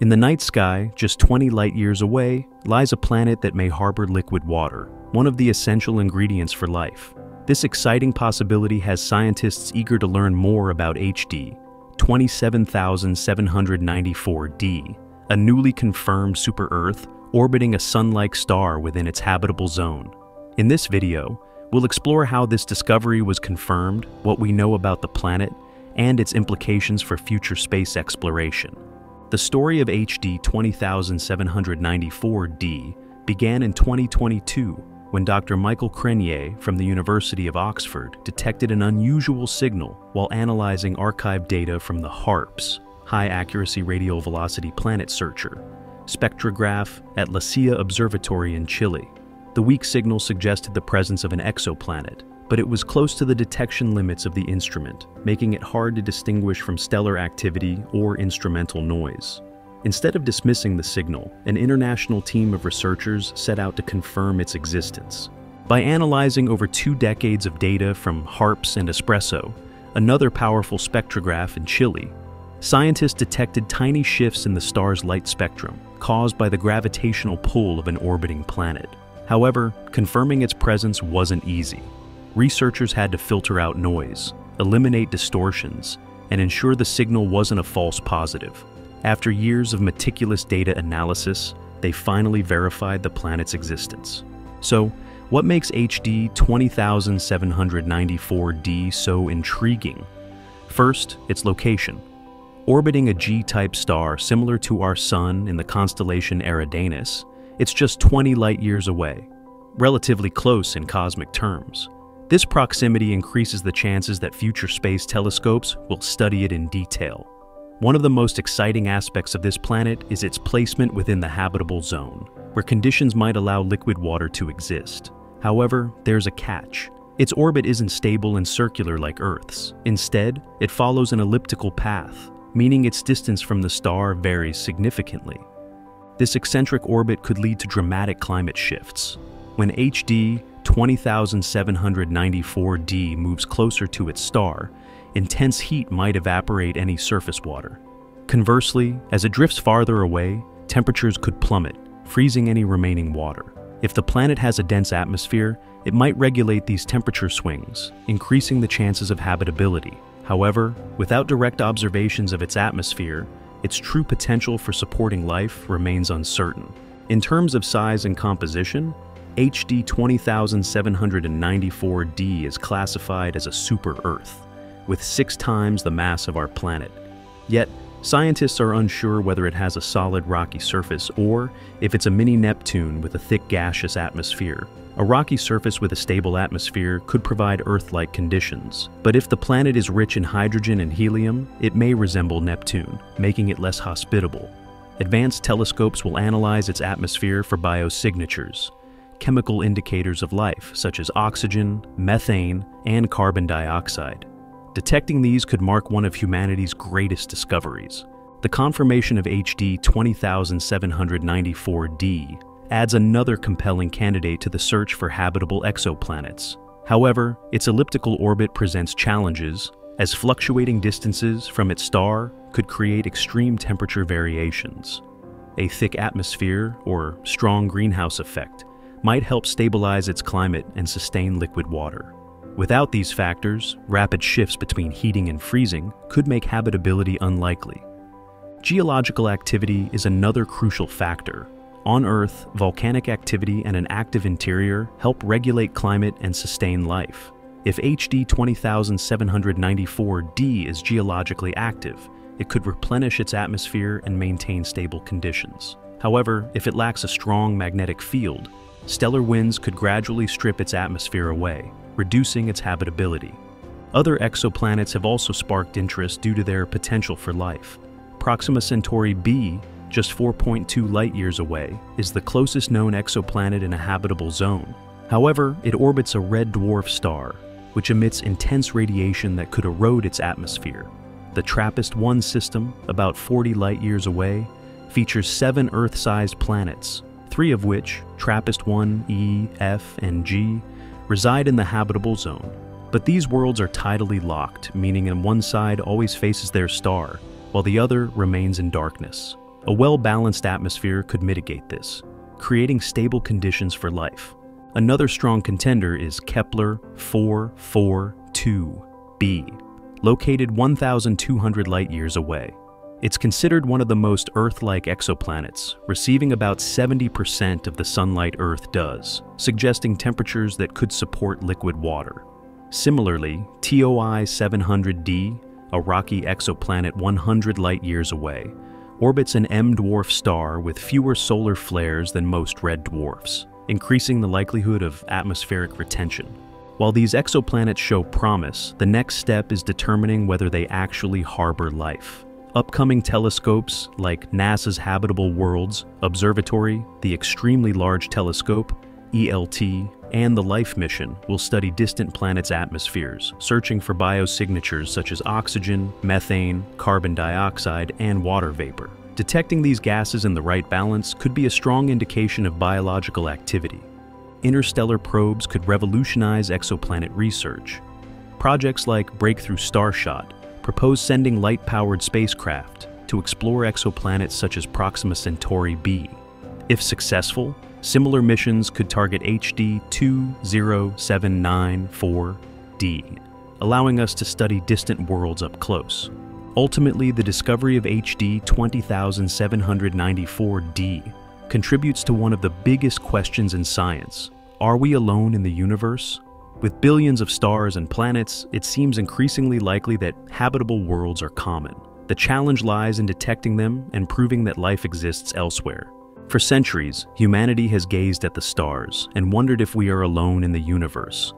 In the night sky, just 20 light years away, lies a planet that may harbor liquid water, one of the essential ingredients for life. This exciting possibility has scientists eager to learn more about HD 20794d, a newly confirmed super Earth orbiting a sun-like star within its habitable zone. In this video, we'll explore how this discovery was confirmed, what we know about the planet, and its implications for future space exploration. The story of HD 20794d began in 2022 when Dr. Michael Crenier from the University of Oxford detected an unusual signal while analyzing archived data from the HARPS, High Accuracy Radial Velocity Planet Searcher, spectrograph at La Silla Observatory in Chile. The weak signal suggested the presence of an exoplanet, but it was close to the detection limits of the instrument, making it hard to distinguish from stellar activity or instrumental noise. Instead of dismissing the signal, an international team of researchers set out to confirm its existence. By analyzing over two decades of data from HARPS and ESPRESSO, another powerful spectrograph in Chile, scientists detected tiny shifts in the star's light spectrum caused by the gravitational pull of an orbiting planet. However, confirming its presence wasn't easy researchers had to filter out noise, eliminate distortions, and ensure the signal wasn't a false positive. After years of meticulous data analysis, they finally verified the planet's existence. So, what makes HD 20794d so intriguing? First, its location. Orbiting a G-type star similar to our Sun in the constellation Eridanus, it's just 20 light-years away, relatively close in cosmic terms. This proximity increases the chances that future space telescopes will study it in detail. One of the most exciting aspects of this planet is its placement within the habitable zone, where conditions might allow liquid water to exist. However, there's a catch. Its orbit isn't stable and circular like Earth's. Instead, it follows an elliptical path, meaning its distance from the star varies significantly. This eccentric orbit could lead to dramatic climate shifts. When HD 20794d moves closer to its star, intense heat might evaporate any surface water. Conversely, as it drifts farther away, temperatures could plummet, freezing any remaining water. If the planet has a dense atmosphere, it might regulate these temperature swings, increasing the chances of habitability. However, without direct observations of its atmosphere, its true potential for supporting life remains uncertain. In terms of size and composition, HD 20794d is classified as a super-Earth, with six times the mass of our planet. Yet, scientists are unsure whether it has a solid rocky surface or if it's a mini Neptune with a thick gaseous atmosphere. A rocky surface with a stable atmosphere could provide Earth-like conditions, but if the planet is rich in hydrogen and helium, it may resemble Neptune, making it less hospitable. Advanced telescopes will analyze its atmosphere for biosignatures, chemical indicators of life such as oxygen, methane, and carbon dioxide. Detecting these could mark one of humanity's greatest discoveries. The confirmation of HD 20794d adds another compelling candidate to the search for habitable exoplanets. However, its elliptical orbit presents challenges, as fluctuating distances from its star could create extreme temperature variations. A thick atmosphere, or strong greenhouse effect, might help stabilize its climate and sustain liquid water. Without these factors, rapid shifts between heating and freezing could make habitability unlikely. Geological activity is another crucial factor. On Earth, volcanic activity and an active interior help regulate climate and sustain life. If HD 20794d is geologically active, it could replenish its atmosphere and maintain stable conditions. However, if it lacks a strong magnetic field, stellar winds could gradually strip its atmosphere away, reducing its habitability. Other exoplanets have also sparked interest due to their potential for life. Proxima Centauri b, just 4.2 light-years away, is the closest known exoplanet in a habitable zone. However, it orbits a red dwarf star, which emits intense radiation that could erode its atmosphere. The TRAPPIST-1 system, about 40 light-years away, features seven Earth-sized planets, three of which, TRAPPIST-1, E, F, and G, reside in the habitable zone. But these worlds are tidally locked, meaning on one side always faces their star, while the other remains in darkness. A well-balanced atmosphere could mitigate this, creating stable conditions for life. Another strong contender is Kepler 442b, located 1,200 light-years away. It's considered one of the most Earth-like exoplanets, receiving about 70% of the sunlight Earth does, suggesting temperatures that could support liquid water. Similarly, TOI 700d, a rocky exoplanet 100 light-years away, orbits an M-dwarf star with fewer solar flares than most red dwarfs, increasing the likelihood of atmospheric retention. While these exoplanets show promise, the next step is determining whether they actually harbor life. Upcoming telescopes like NASA's Habitable Worlds Observatory, the Extremely Large Telescope, ELT, and the LIFE mission will study distant planets' atmospheres, searching for biosignatures such as oxygen, methane, carbon dioxide, and water vapor. Detecting these gases in the right balance could be a strong indication of biological activity. Interstellar probes could revolutionize exoplanet research. Projects like Breakthrough Starshot propose sending light-powered spacecraft to explore exoplanets such as Proxima Centauri b. If successful, Similar missions could target HD 20794D, allowing us to study distant worlds up close. Ultimately, the discovery of HD 20794D contributes to one of the biggest questions in science. Are we alone in the universe? With billions of stars and planets, it seems increasingly likely that habitable worlds are common. The challenge lies in detecting them and proving that life exists elsewhere. For centuries, humanity has gazed at the stars and wondered if we are alone in the universe.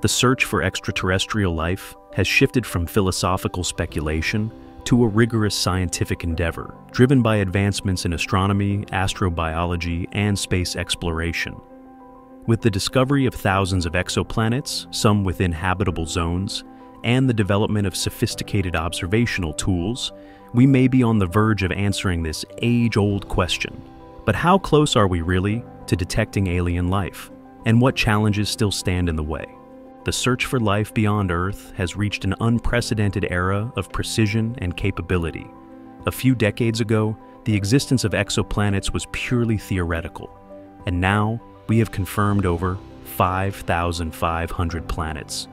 The search for extraterrestrial life has shifted from philosophical speculation to a rigorous scientific endeavor, driven by advancements in astronomy, astrobiology, and space exploration. With the discovery of thousands of exoplanets, some within habitable zones, and the development of sophisticated observational tools, we may be on the verge of answering this age-old question. But how close are we really to detecting alien life? And what challenges still stand in the way? The search for life beyond Earth has reached an unprecedented era of precision and capability. A few decades ago, the existence of exoplanets was purely theoretical, and now we have confirmed over 5,500 planets,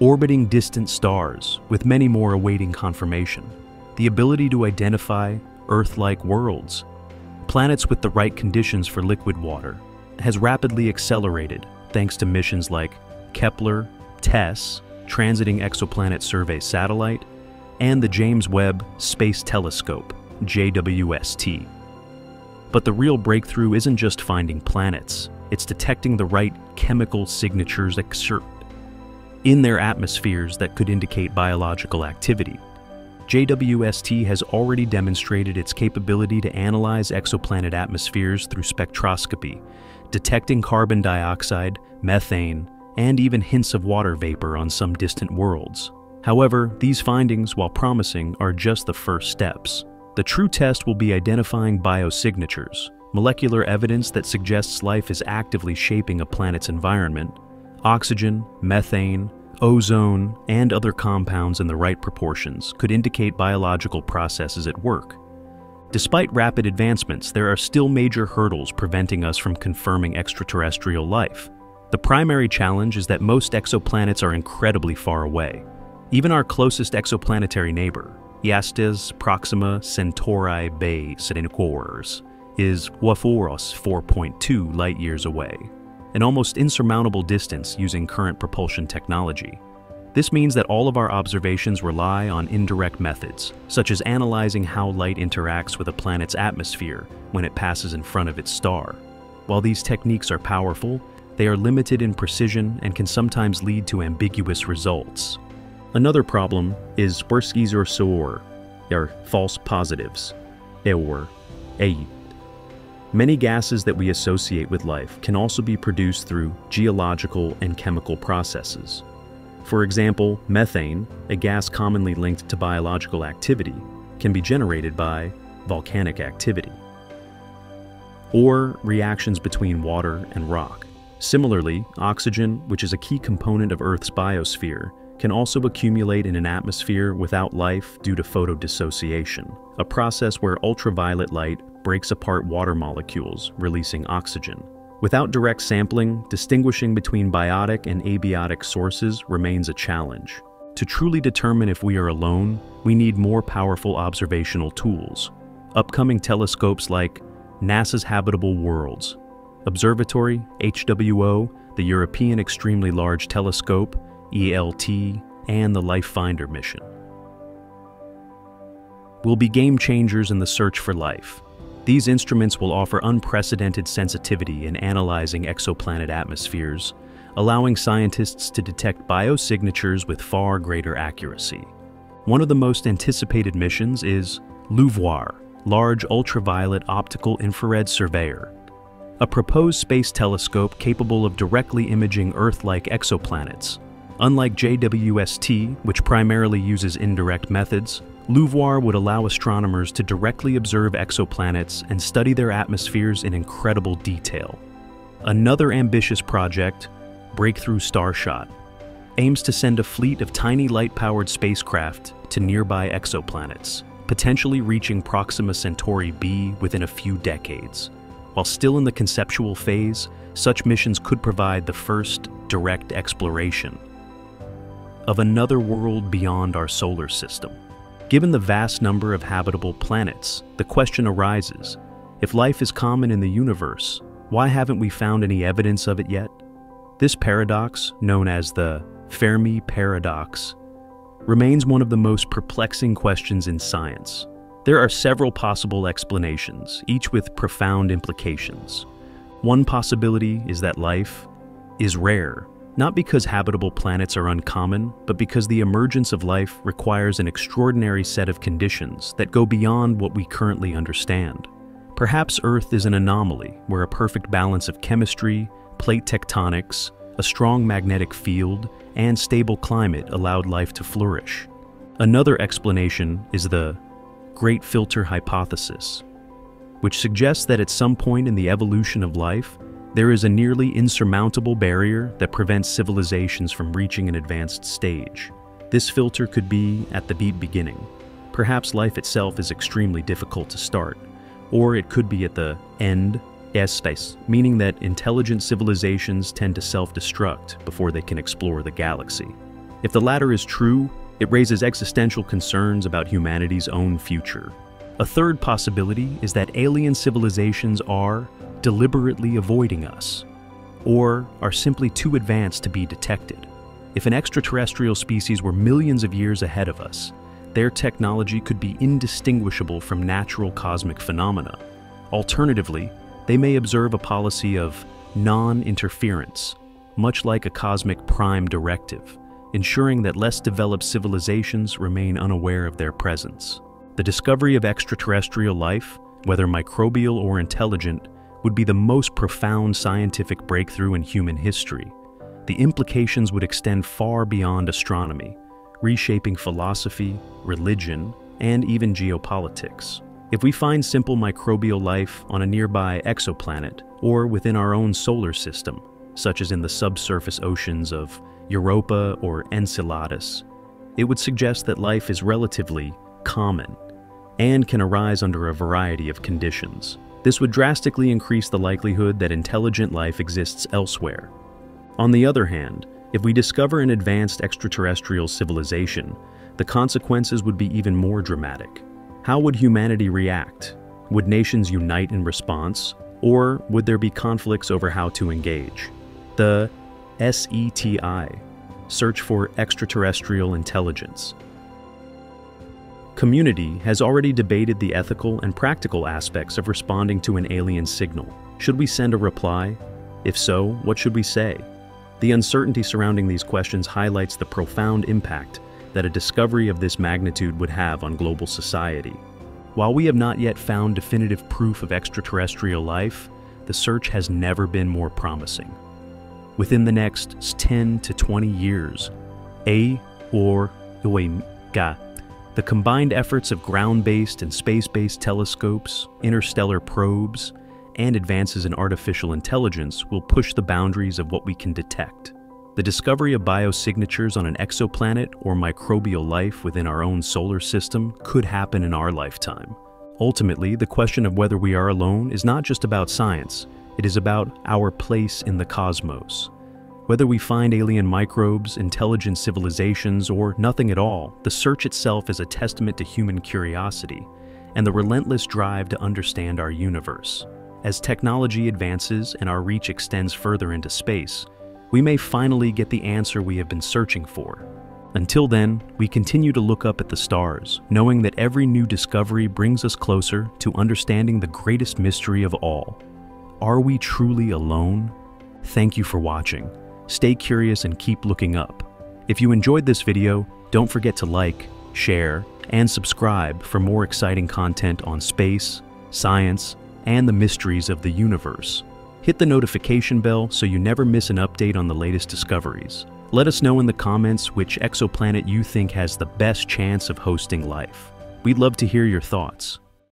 orbiting distant stars, with many more awaiting confirmation. The ability to identify Earth-like worlds planets with the right conditions for liquid water, has rapidly accelerated thanks to missions like Kepler, TESS, Transiting Exoplanet Survey Satellite, and the James Webb Space Telescope, JWST. But the real breakthrough isn't just finding planets, it's detecting the right chemical signatures in their atmospheres that could indicate biological activity. JWST has already demonstrated its capability to analyze exoplanet atmospheres through spectroscopy, detecting carbon dioxide, methane, and even hints of water vapor on some distant worlds. However, these findings, while promising, are just the first steps. The true test will be identifying biosignatures, molecular evidence that suggests life is actively shaping a planet's environment. Oxygen, methane, ozone, and other compounds in the right proportions could indicate biological processes at work. Despite rapid advancements, there are still major hurdles preventing us from confirming extraterrestrial life. The primary challenge is that most exoplanets are incredibly far away. Even our closest exoplanetary neighbor, Iastes Proxima Centauri b Centaurus, is Waforos 4.2 light-years away, an almost insurmountable distance using current propulsion technology. This means that all of our observations rely on indirect methods, such as analyzing how light interacts with a planet's atmosphere when it passes in front of its star. While these techniques are powerful, they are limited in precision and can sometimes lead to ambiguous results. Another problem is Spursky-Zorsor, or false positives, or AIT. Many gases that we associate with life can also be produced through geological and chemical processes. For example, methane, a gas commonly linked to biological activity, can be generated by volcanic activity. Or reactions between water and rock. Similarly, oxygen, which is a key component of Earth's biosphere, can also accumulate in an atmosphere without life due to photodissociation, a process where ultraviolet light breaks apart water molecules, releasing oxygen. Without direct sampling, distinguishing between biotic and abiotic sources remains a challenge. To truly determine if we are alone, we need more powerful observational tools. Upcoming telescopes like NASA's Habitable Worlds, Observatory, HWO, the European Extremely Large Telescope, ELT, and the LifeFinder mission. Will be game changers in the search for life. These instruments will offer unprecedented sensitivity in analyzing exoplanet atmospheres, allowing scientists to detect biosignatures with far greater accuracy. One of the most anticipated missions is LUVOIR, Large Ultraviolet Optical Infrared Surveyor, a proposed space telescope capable of directly imaging Earth-like exoplanets. Unlike JWST, which primarily uses indirect methods, LUVOIR would allow astronomers to directly observe exoplanets and study their atmospheres in incredible detail. Another ambitious project, Breakthrough Starshot, aims to send a fleet of tiny light-powered spacecraft to nearby exoplanets, potentially reaching Proxima Centauri b within a few decades. While still in the conceptual phase, such missions could provide the first direct exploration of another world beyond our solar system. Given the vast number of habitable planets, the question arises, if life is common in the universe, why haven't we found any evidence of it yet? This paradox, known as the Fermi paradox, remains one of the most perplexing questions in science. There are several possible explanations, each with profound implications. One possibility is that life is rare not because habitable planets are uncommon, but because the emergence of life requires an extraordinary set of conditions that go beyond what we currently understand. Perhaps Earth is an anomaly where a perfect balance of chemistry, plate tectonics, a strong magnetic field, and stable climate allowed life to flourish. Another explanation is the Great Filter Hypothesis, which suggests that at some point in the evolution of life, there is a nearly insurmountable barrier that prevents civilizations from reaching an advanced stage. This filter could be at the deep beginning. Perhaps life itself is extremely difficult to start, or it could be at the end, space, meaning that intelligent civilizations tend to self-destruct before they can explore the galaxy. If the latter is true, it raises existential concerns about humanity's own future. A third possibility is that alien civilizations are, deliberately avoiding us, or are simply too advanced to be detected. If an extraterrestrial species were millions of years ahead of us, their technology could be indistinguishable from natural cosmic phenomena. Alternatively, they may observe a policy of non-interference, much like a cosmic prime directive, ensuring that less developed civilizations remain unaware of their presence. The discovery of extraterrestrial life, whether microbial or intelligent, would be the most profound scientific breakthrough in human history. The implications would extend far beyond astronomy, reshaping philosophy, religion, and even geopolitics. If we find simple microbial life on a nearby exoplanet or within our own solar system, such as in the subsurface oceans of Europa or Enceladus, it would suggest that life is relatively common and can arise under a variety of conditions. This would drastically increase the likelihood that intelligent life exists elsewhere. On the other hand, if we discover an advanced extraterrestrial civilization, the consequences would be even more dramatic. How would humanity react? Would nations unite in response? Or would there be conflicts over how to engage? The SETI, Search for Extraterrestrial Intelligence, Community has already debated the ethical and practical aspects of responding to an alien signal. Should we send a reply? If so, what should we say? The uncertainty surrounding these questions highlights the profound impact that a discovery of this magnitude would have on global society. While we have not yet found definitive proof of extraterrestrial life, the search has never been more promising. Within the next 10 to 20 years, A or Uega the combined efforts of ground-based and space-based telescopes, interstellar probes, and advances in artificial intelligence will push the boundaries of what we can detect. The discovery of biosignatures on an exoplanet or microbial life within our own solar system could happen in our lifetime. Ultimately, the question of whether we are alone is not just about science, it is about our place in the cosmos. Whether we find alien microbes, intelligent civilizations, or nothing at all, the search itself is a testament to human curiosity and the relentless drive to understand our universe. As technology advances and our reach extends further into space, we may finally get the answer we have been searching for. Until then, we continue to look up at the stars, knowing that every new discovery brings us closer to understanding the greatest mystery of all. Are we truly alone? Thank you for watching. Stay curious and keep looking up. If you enjoyed this video, don't forget to like, share, and subscribe for more exciting content on space, science, and the mysteries of the universe. Hit the notification bell so you never miss an update on the latest discoveries. Let us know in the comments which exoplanet you think has the best chance of hosting life. We'd love to hear your thoughts.